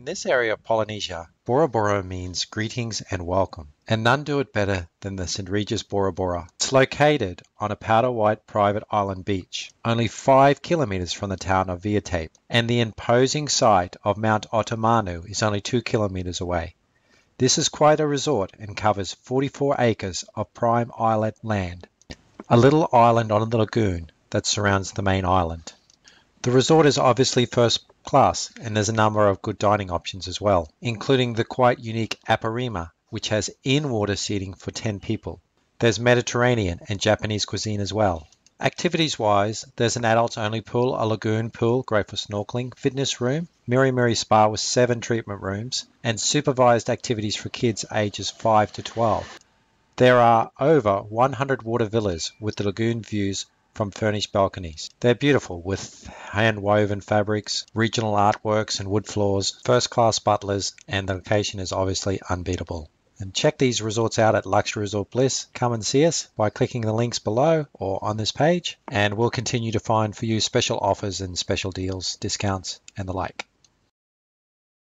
In this area of Polynesia, Bora Bora means greetings and welcome, and none do it better than the St. Regis Bora Bora. It's located on a powder white private island beach, only five kilometres from the town of Vaitape, and the imposing site of Mount Otemanu is only two kilometres away. This is quite a resort and covers 44 acres of prime islet land, a little island on the lagoon that surrounds the main island. The resort is obviously first class and there's a number of good dining options as well, including the quite unique Aparima, which has in-water seating for 10 people. There's Mediterranean and Japanese cuisine as well. Activities wise, there's an adults only pool, a lagoon pool, great for snorkeling, fitness room, Miri Miri Spa with seven treatment rooms, and supervised activities for kids ages 5 to 12. There are over 100 water villas with the lagoon views from furnished balconies. They're beautiful with hand woven fabrics, regional artworks and wood floors, first class butlers, and the location is obviously unbeatable. And check these resorts out at Luxury Resort Bliss. Come and see us by clicking the links below or on this page, and we'll continue to find for you special offers and special deals, discounts, and the like.